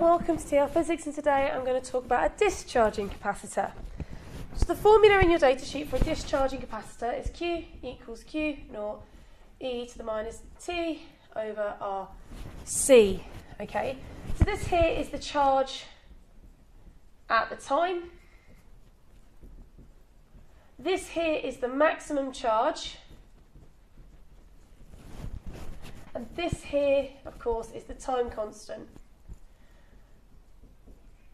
welcome to TL Physics and today I'm going to talk about a discharging capacitor. So the formula in your datasheet for a discharging capacitor is Q equals Q naught e to the minus T over R C. Okay, so this here is the charge at the time. This here is the maximum charge. And this here, of course, is the time constant.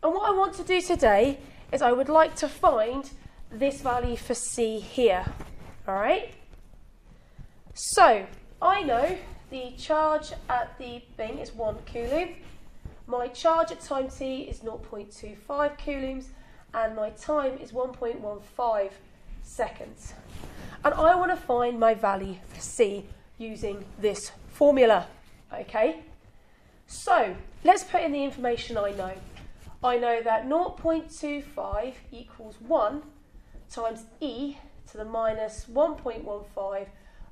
And what I want to do today is I would like to find this value for C here. All right? So, I know the charge at the thing is 1 coulomb. My charge at time t is 0.25 coulombs and my time is 1.15 seconds. And I want to find my value for C using this formula. Okay? So, let's put in the information I know. I know that 0.25 equals 1 times e to the minus 1.15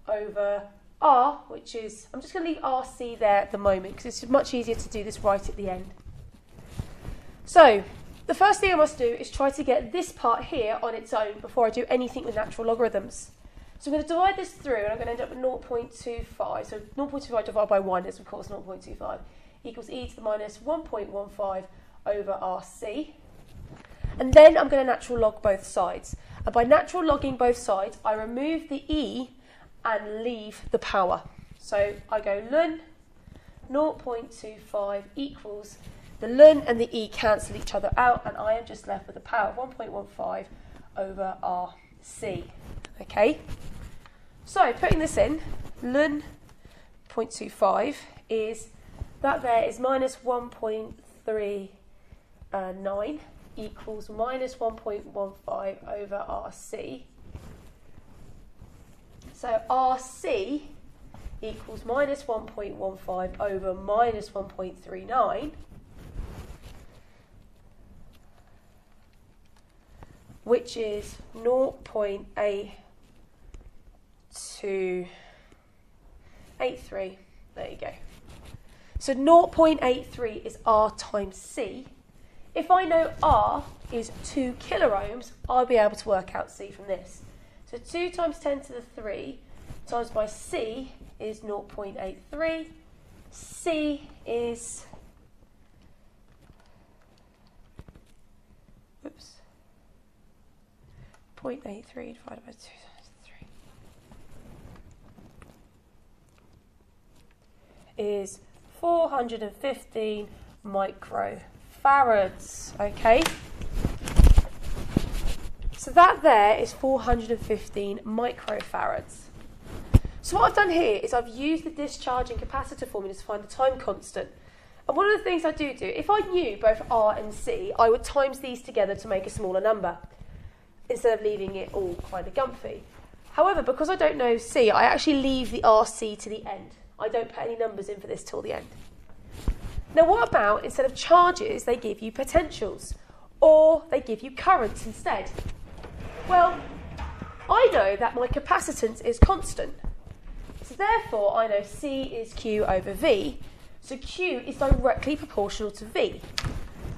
over r, which is, I'm just going to leave rc there at the moment because it's much easier to do this right at the end. So, the first thing I must do is try to get this part here on its own before I do anything with natural logarithms. So I'm going to divide this through and I'm going to end up with 0.25. So 0.25 divided by 1 is of course 0.25 equals e to the minus 1.15 over RC. And then I'm going to natural log both sides. And by natural logging both sides, I remove the E and leave the power. So I go ln 0.25 equals the ln and the E cancel each other out, and I am just left with the power of 1.15 over RC. Okay? So putting this in, ln 0.25 is that there is minus 1.3 uh, 9 equals minus 1.15 over RC. So RC equals minus 1.15 over minus 1.39, which is 0.8283. There you go. So 0.83 is R times C. If I know R is 2 kiloohms, I'll be able to work out C from this. So 2 times 10 to the 3 times by C is 0.83. C is oops, 0.83 divided by 2 times 3 is 415 microfarads. Okay. So that there is 415 microfarads. So what I've done here is I've used the discharging capacitor formula to find the time constant. And one of the things I do do, if I knew both R and C, I would times these together to make a smaller number instead of leaving it all kind of gumpy. However, because I don't know C, I actually leave the RC to the end. I don't put any numbers in for this till the end. Now, what about instead of charges, they give you potentials or they give you currents instead? Well, I know that my capacitance is constant. So therefore, I know C is Q over V. So Q is directly proportional to V,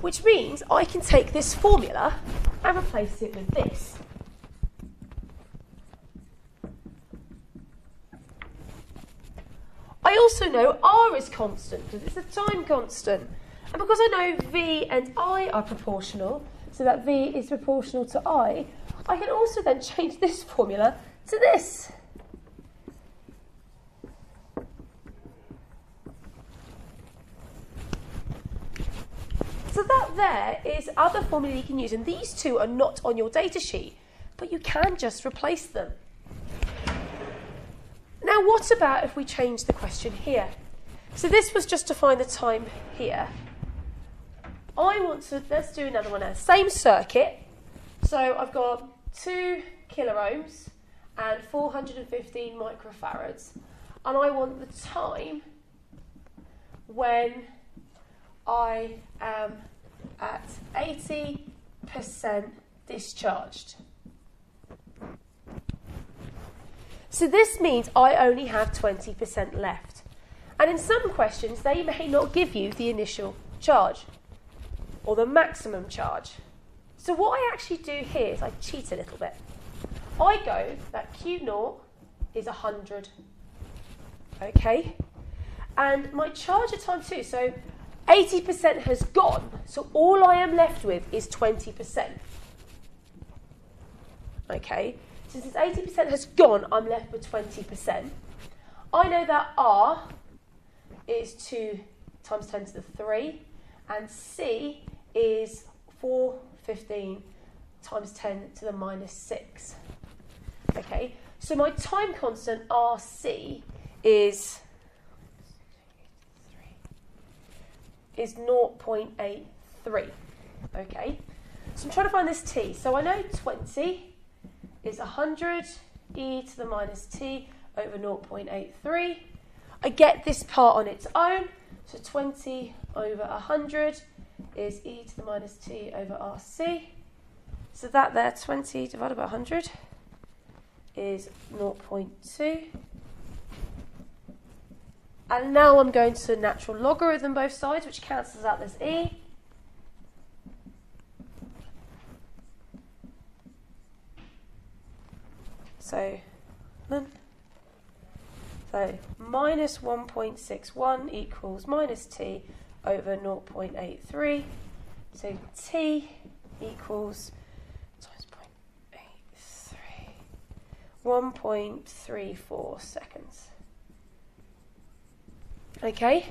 which means I can take this formula and replace it with this. I also know R is constant because it's a time constant. And because I know V and I are proportional, so that V is proportional to I, I can also then change this formula to this. So that there is other formula you can use, and these two are not on your data sheet, but you can just replace them. What about if we change the question here? So this was just to find the time here. I want to, let's do another one now. Same circuit. So I've got 2 kiloohms and 415 microfarads. And I want the time when I am at 80% discharged. So this means I only have 20% left. And in some questions, they may not give you the initial charge. or the maximum charge. So what I actually do here is I cheat a little bit. I go that Q naught is 100, okay? And my charge at time two, so 80% has gone, so all I am left with is 20%. Okay, since 80% has gone, I'm left with 20%. I know that R is 2 times 10 to the 3, and C is 415 times 10 to the minus 6. Okay, so my time constant RC is is 0.83. Okay, so I'm trying to find this t. So I know 20 is 100 e to the minus t over 0.83. I get this part on its own. So 20 over 100 is e to the minus t over rc. So that there, 20 divided by 100 is 0.2. And now I'm going to natural logarithm both sides, which cancels out this e. So, so minus 1.61 equals minus t over 0.83. So t equals times 0.83, 1.34 seconds. Okay?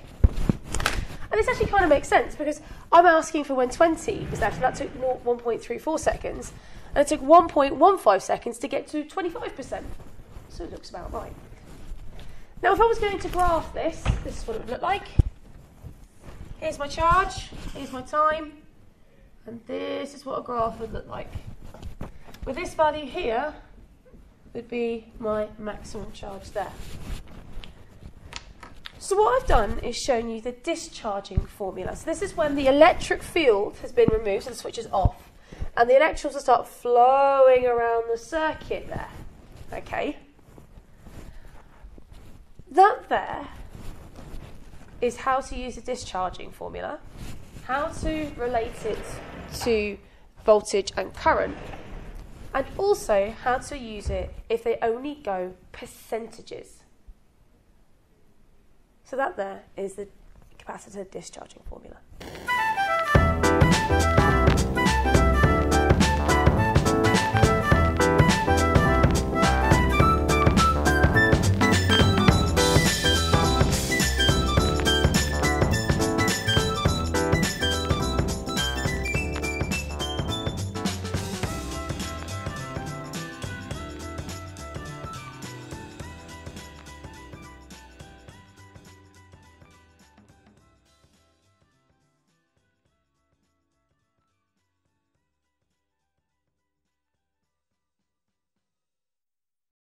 And this actually kind of makes sense because I'm asking for when 20 was left, and that took 1.34 seconds, and it took 1.15 seconds to get to 25%. So it looks about right. Now, if I was going to graph this, this is what it would look like. Here's my charge, here's my time, and this is what a graph would look like. With this value here, would be my maximum charge there. So what I've done is shown you the discharging formula. So this is when the electric field has been removed, so the switch is off, and the electrons will start flowing around the circuit there. Okay? That there is how to use the discharging formula, how to relate it to voltage and current, and also how to use it if they only go percentages. So that there is the capacitor discharging formula.